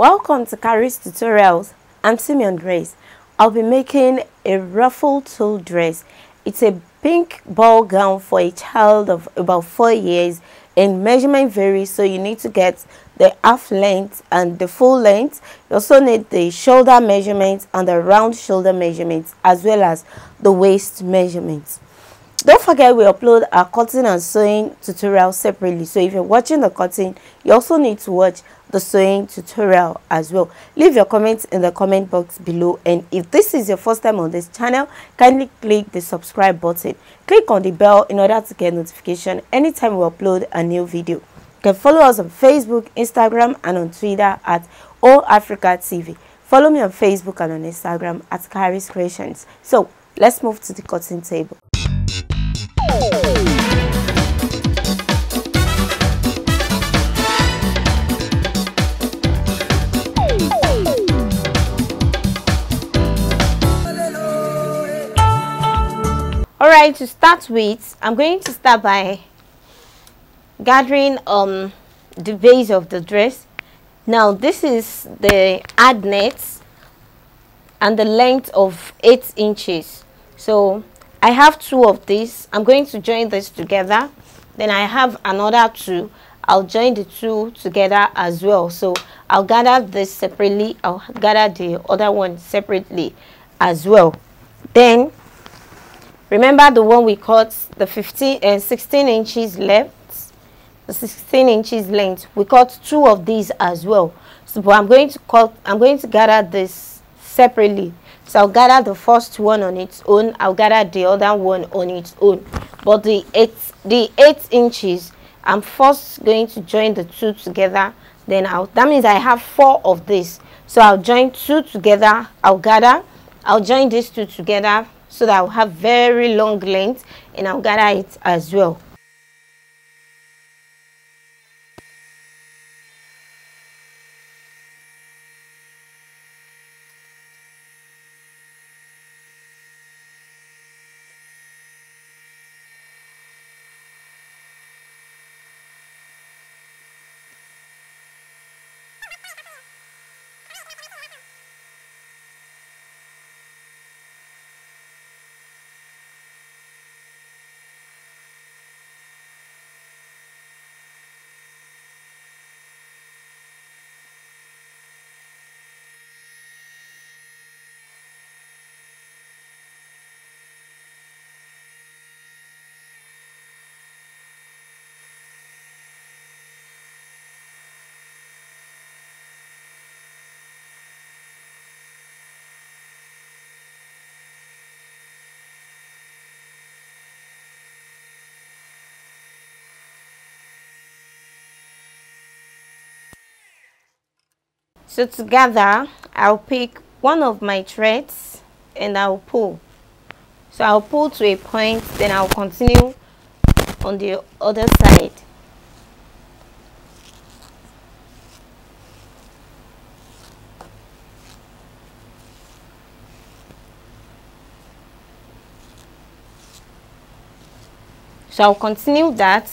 Welcome to Kharis Tutorials. I'm Simeon Grace. I'll be making a ruffle tulle dress. It's a pink ball gown for a child of about 4 years and measurement varies so you need to get the half length and the full length. You also need the shoulder measurements and the round shoulder measurements as well as the waist measurements. Don't forget we upload our cutting and sewing tutorial separately. So if you're watching the cutting, you also need to watch the sewing tutorial as well. Leave your comments in the comment box below. And if this is your first time on this channel, kindly click the subscribe button. Click on the bell in order to get notification anytime we upload a new video. You can follow us on Facebook, Instagram, and on Twitter at Ho Africa TV. Follow me on Facebook and on Instagram at Kharis Kreations. So let's move to the cutting table. Alright, to start with, I'm going to start by gathering um the base of the dress. Now this is the hard net and the length of 8 inches. So I have two of these. I'm going to join this together. Then I have another two. I'll join the two together as well. So I'll gather this separately. I'll gather the other one separately as well. Then remember the one we cut the 15 and uh, 16 inches left, the 16 inches length. We cut two of these as well. So I'm going to cut. I'm going to gather this separately so I'll gather the first one on its own. I'll gather the other one on its own. But the eight, the eight inches, I'm first going to join the two together. Then I'll, that means I have four of this. So I'll join two together. I'll gather. I'll join these two together so that I'll have very long length and I'll gather it as well. So together, I'll pick one of my threads and I'll pull. So I'll pull to a point, then I'll continue on the other side. So I'll continue that.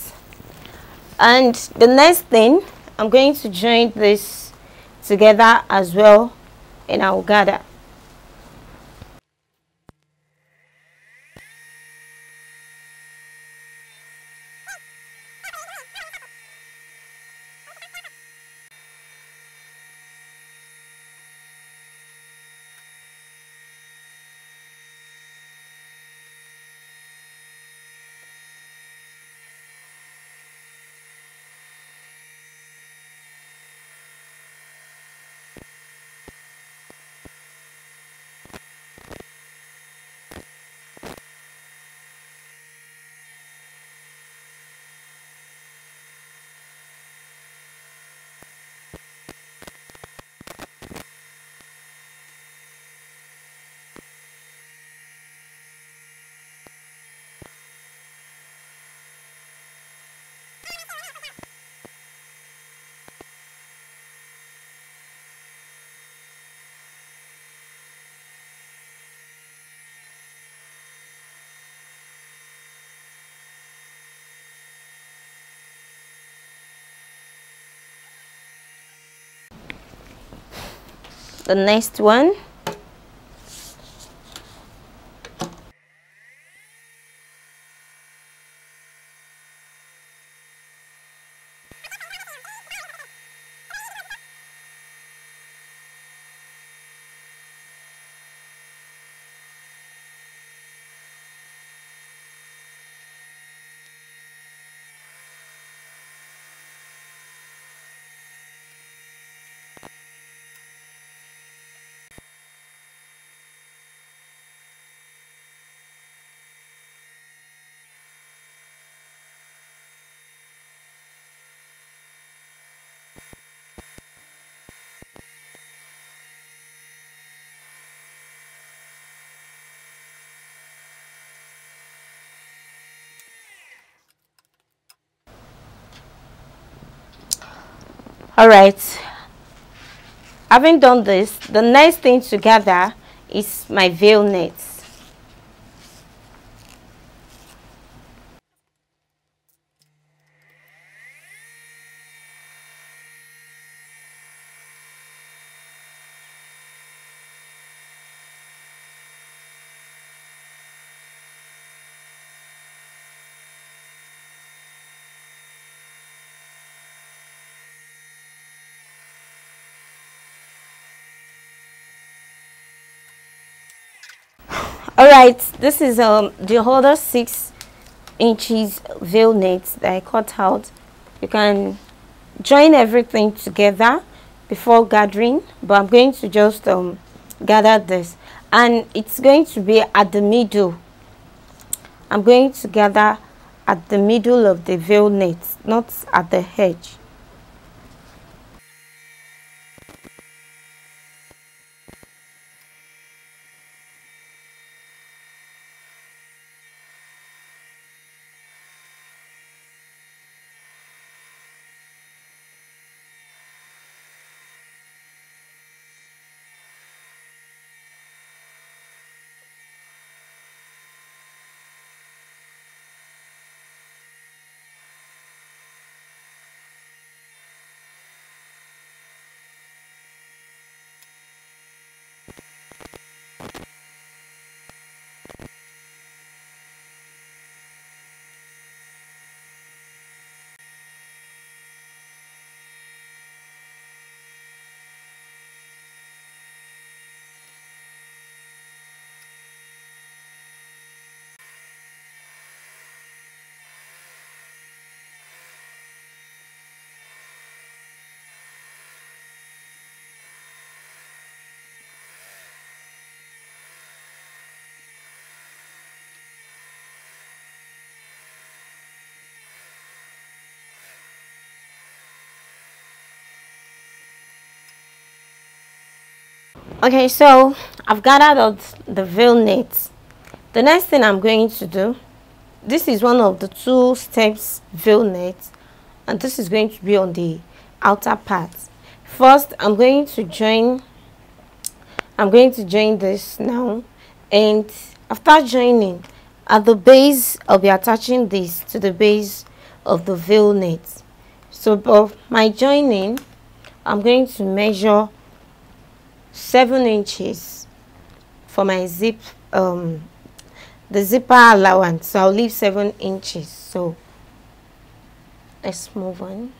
And the next thing, I'm going to join this together as well in our gather. The next one all right. Having done this the next thing to gather is my veil net all right this is um the other six inches veil net that i cut out. You can join everything together before gathering but i'm going to just um gather this. And it's going to be at the middle. I'm going to gather at the middle of the veil net not at the edge okay so I've gathered out the veil net. The next thing I'm going to do this is one of the two steps veil net and this is going to be on the outer part. First I'm going to join I'm going to join this now and after joining at the base I'll be attaching this to the base of the veil net. So for my joining I'm going to measure 7 inches for my zip um the zipper allowance. So i'll leave 7 inches. So let's move on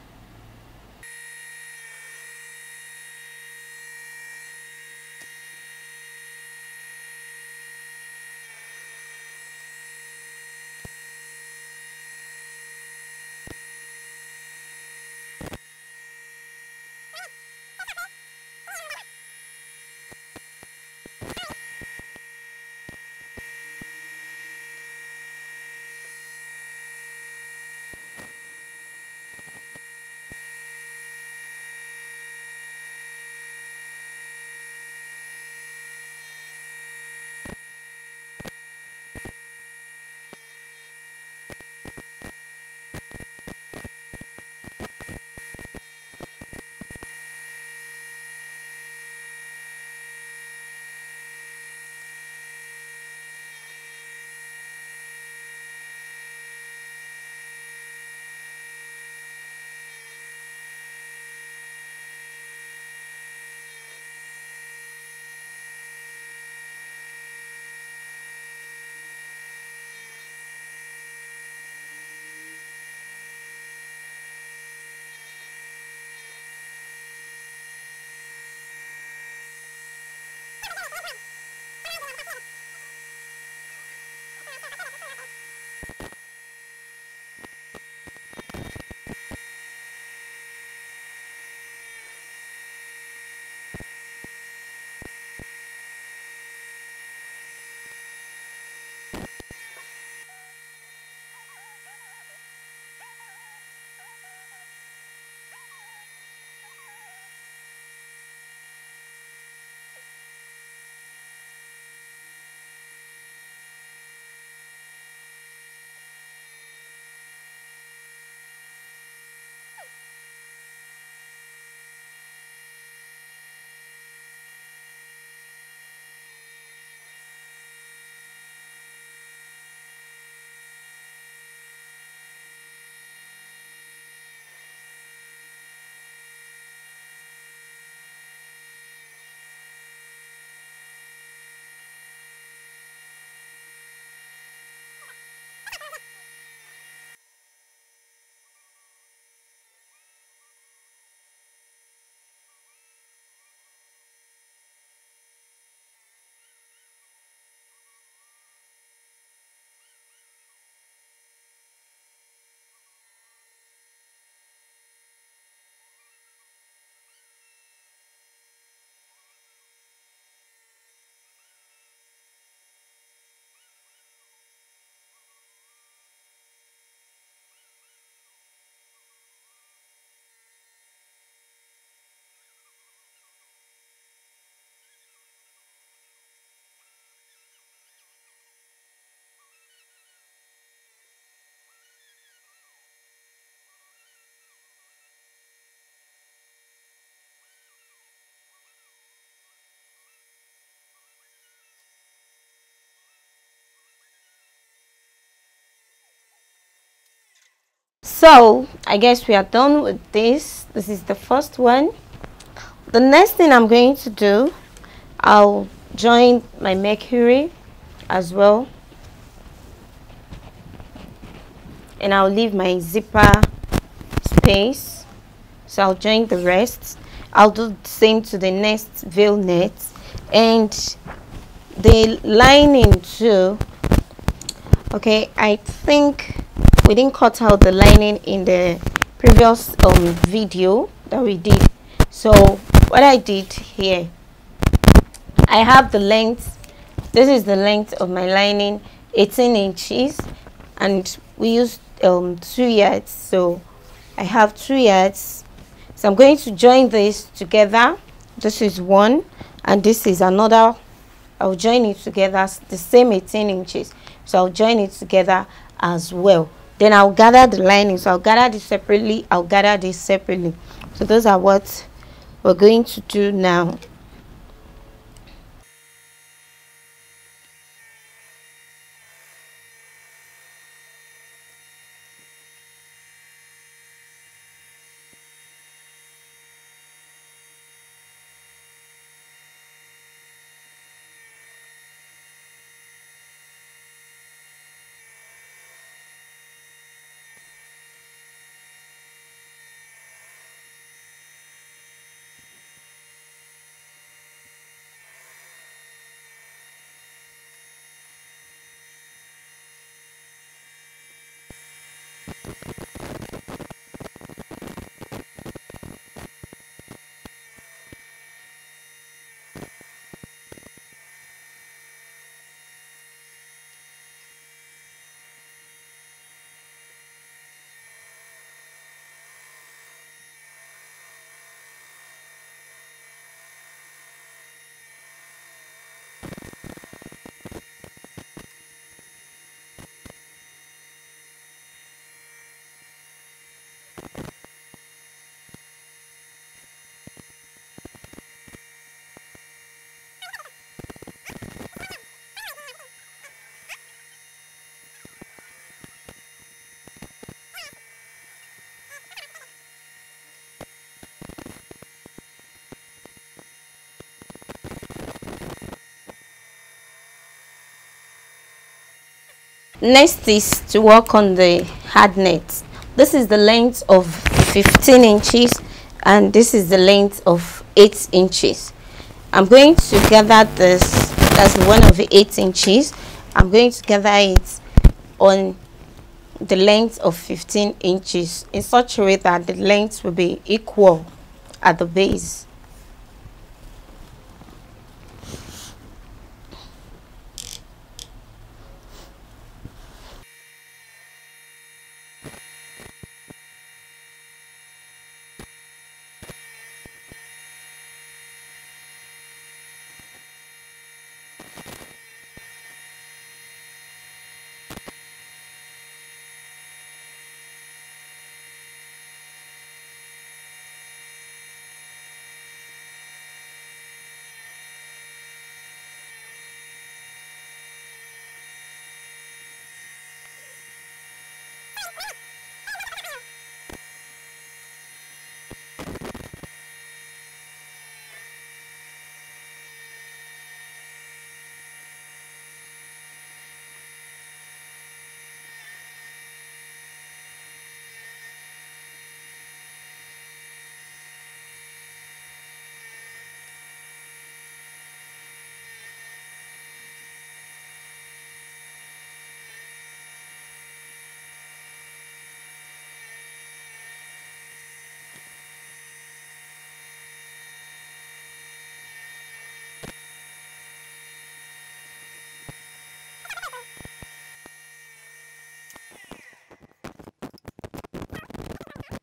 so i guess we are done with this. This is the first one. The next thing i'm going to do i'll join my mercury as well. And i'll leave my zipper space. So i'll join the rest. I'll do the same to the next veil net. And the lining too. Okay i think we didn't cut out the lining in the previous um video that we did. So what i did here i have the length this is the length of my lining 18 inches and we used um two yards. So i have two yards. So i'm going to join this together. This is one and this is another. I'll join it together the same 18 inches. So i'll join it together as well then I'll gather the lining so I'll gather this separately. I'll gather this separately. So those are what we're going to do now next is to work on the hard net. This is the length of 15 inches and this is the length of 8 inches. I'm going to gather this that's one of the 8 inches. I'm going to gather it on the length of 15 inches in such a way that the length will be equal at the base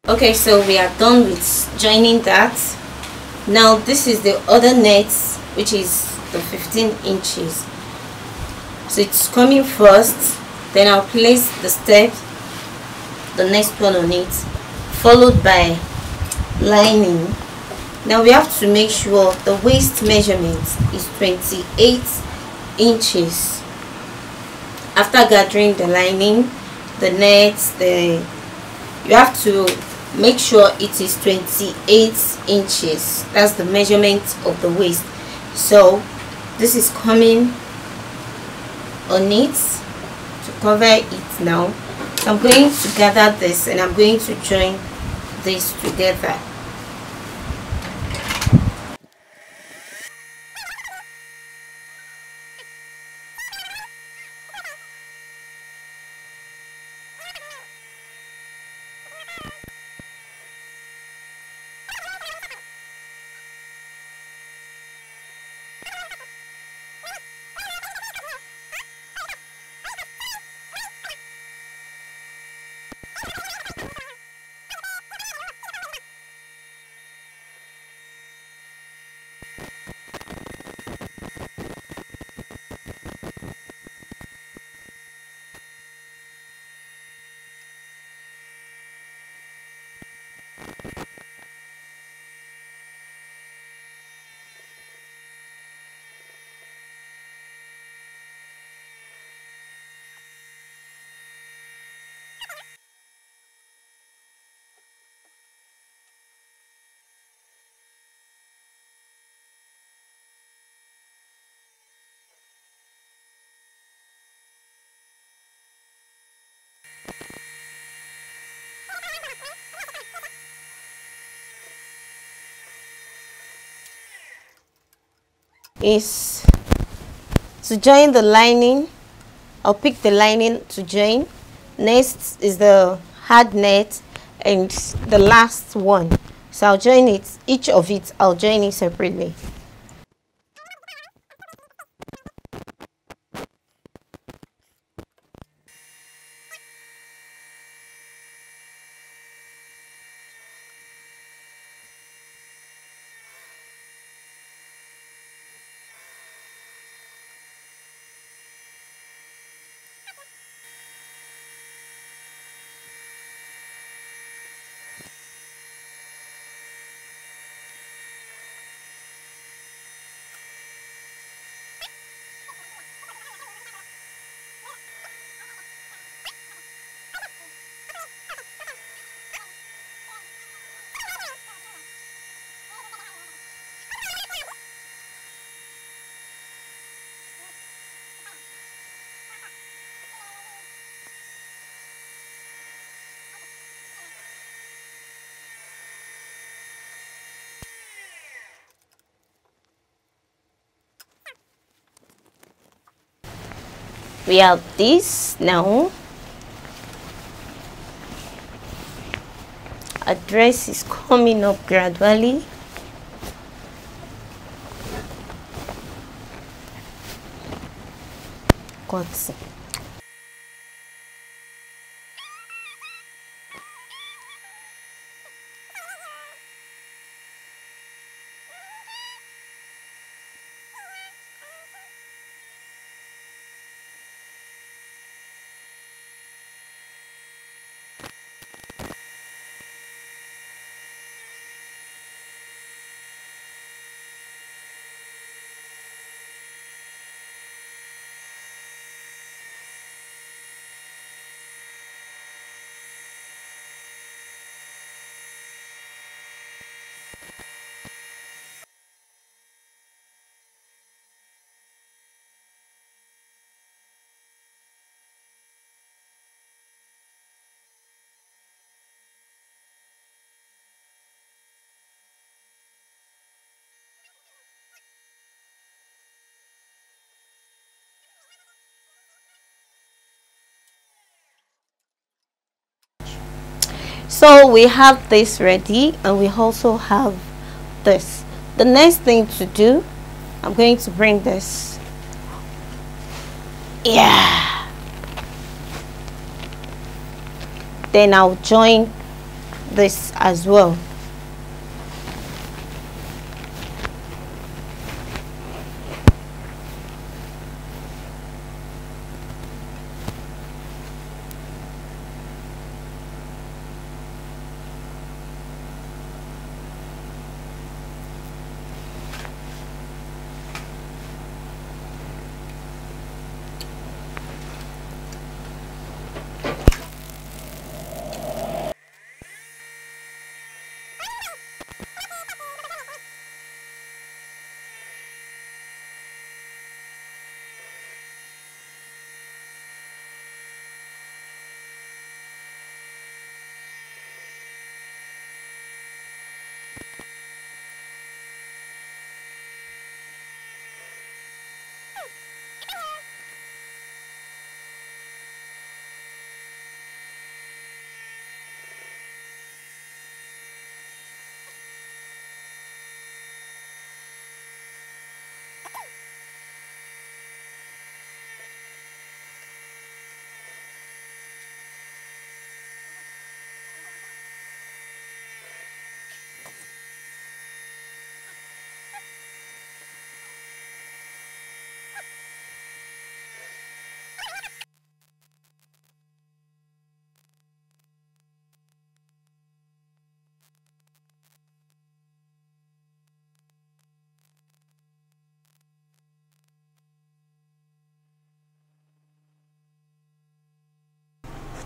okay so we are done with joining that. Now this is the other net which is the 15 inches. So it's coming first then I'll place the step the next one on it followed by lining. Now we have to make sure the waist measurement is 28 inches. After gathering the lining the net the you have to make sure it is 28 inches. That's the measurement of the waist. So this is coming on it to cover it now. I'm going to gather this and I'm going to join this together is to join the lining. I'll pick the lining to join. Next is the hard net and the last one. So I'll join it each of it I'll join it separately we have this now. Address is coming up gradually. Cut so we have this ready and we also have this. The next thing to do I'm going to bring this. Yeah. Then I'll join this as well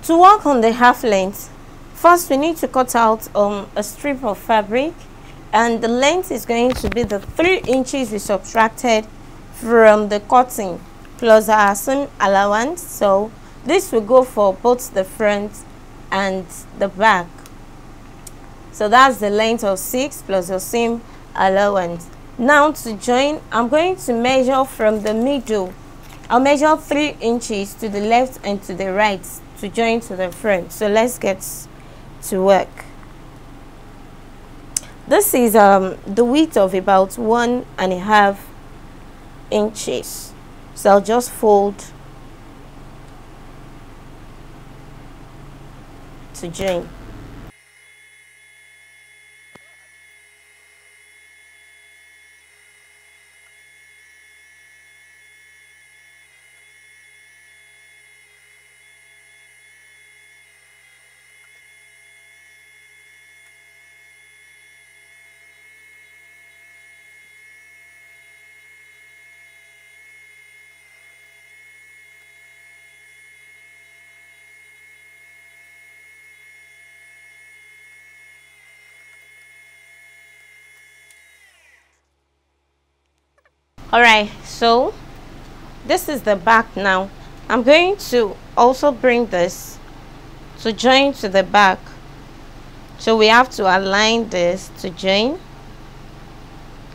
To work on the half length, first we need to cut out um, a strip of fabric and the length is going to be the 3 inches we subtracted from the cutting plus our seam allowance. So this will go for both the front and the back. So that's the length of 6 plus your seam allowance. Now to join, I'm going to measure from the middle. I'll measure 3 inches to the left and to the right to join to the front. So let's get to work. This is um, the width of about one and a half inches. So I'll just fold to join. All right so this is the back now. I'm going to also bring this to join to the back. So we have to align this to join.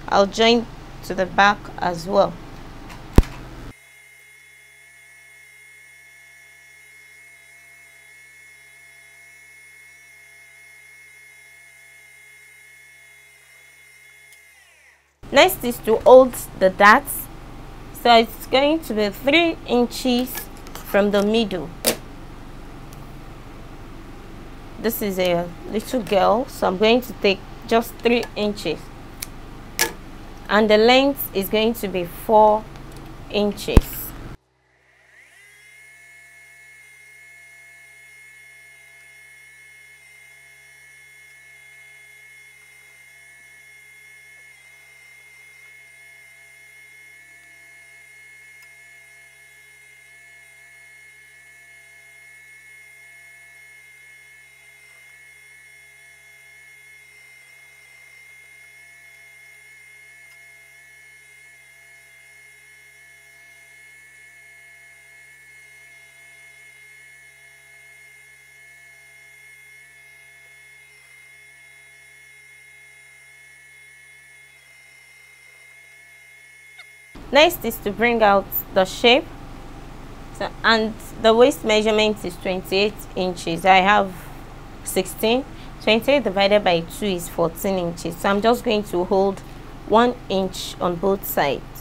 I'll join to the back as well next is to hold the darts so it's going to be three inches from the middle. This is a little girl so i'm going to take just three inches. And the length is going to be four inches next is to bring out the shape. So, and the waist measurement is 28 inches. I have 16 28 divided by 2 is 14 inches. So i'm just going to hold one inch on both sides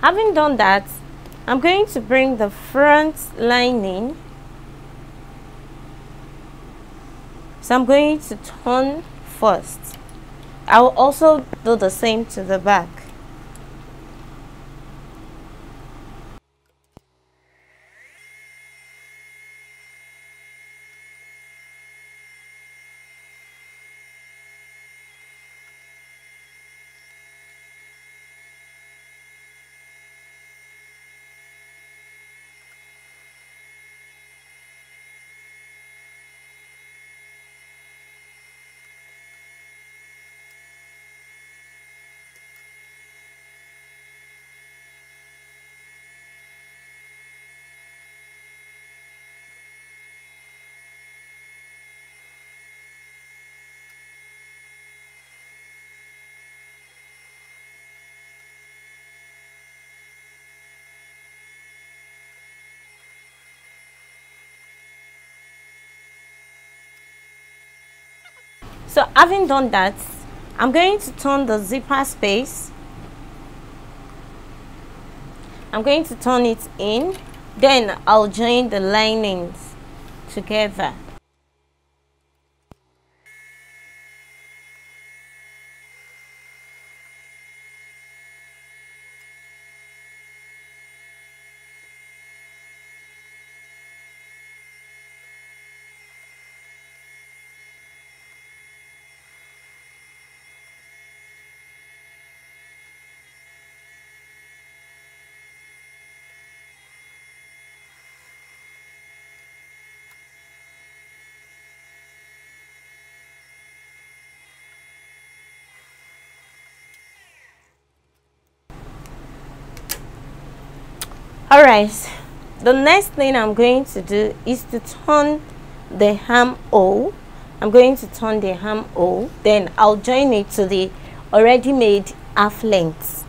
having done that I'm going to bring the front lining so I'm going to turn first. I will also do the same to the back so having done that I'm going to turn the zipper space. I'm going to turn it in. Then I'll join the linings together all right. The next thing i'm going to do is to turn the armhole i'm going to turn the armhole then i'll join it to the already made half length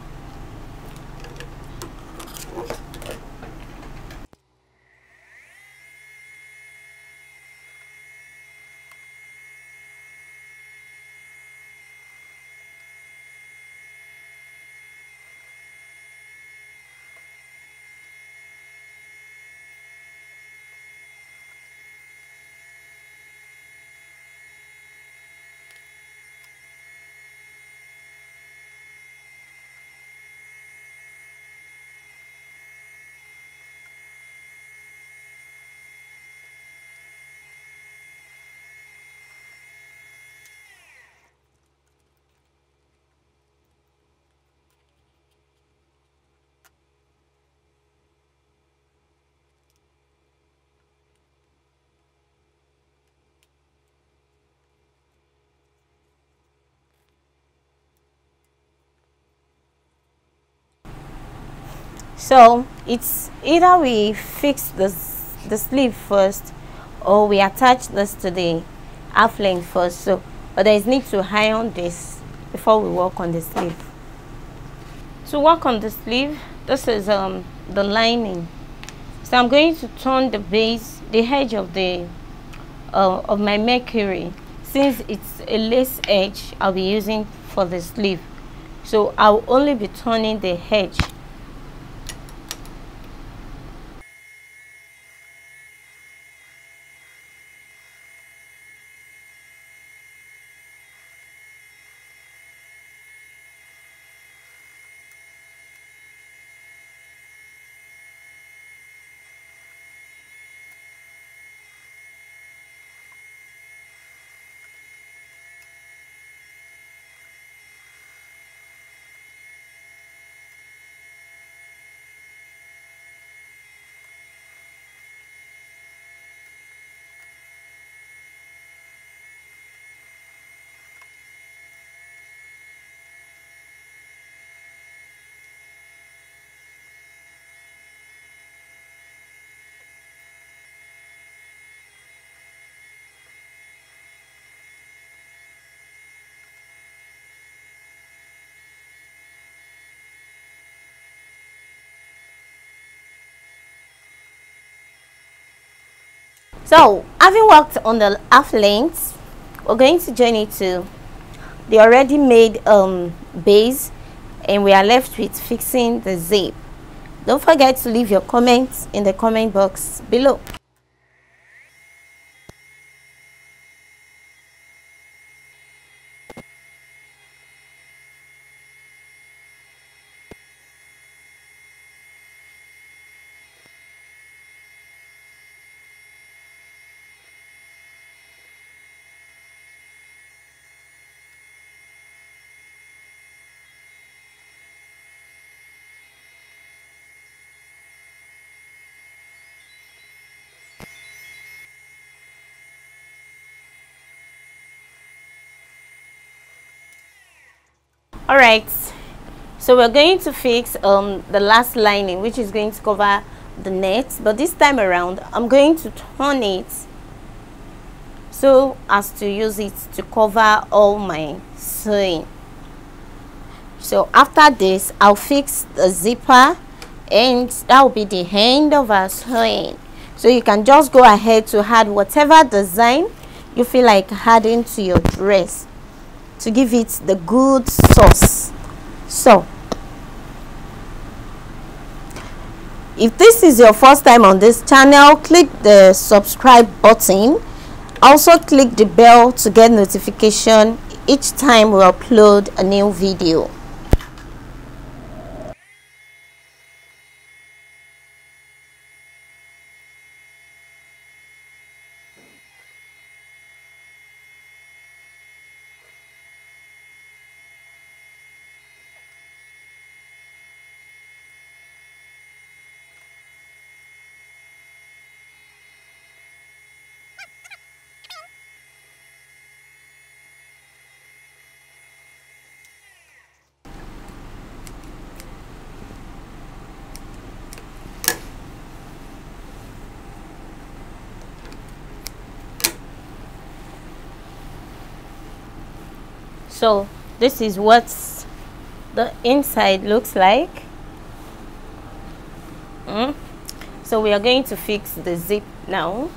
so it's either we fix the, the sleeve first or we attach this to the half length first. So but there is need to iron this before we work on the sleeve. To work on the sleeve this is um the lining. So i'm going to turn the base the edge of the uh, of my mercury. Since it's a lace edge i'll be using for the sleeve. So i'll only be turning the edge So, having worked on the half length, we're going to join it to the already made um, base and we are left with fixing the zip. Don't forget to leave your comments in the comment box below. All right. So we're going to fix um the last lining which is going to cover the net. But this time around i'm going to turn it so as to use it to cover all my sewing. So after this i'll fix the zipper and that will be the end of our sewing. So you can just go ahead to add whatever design you feel like adding to your dress to give it the good sauce. So if this is your first time on this channel click the subscribe button. Also click the bell to get notification each time we upload a new video so this is what the inside looks like mm. so we are going to fix the zip now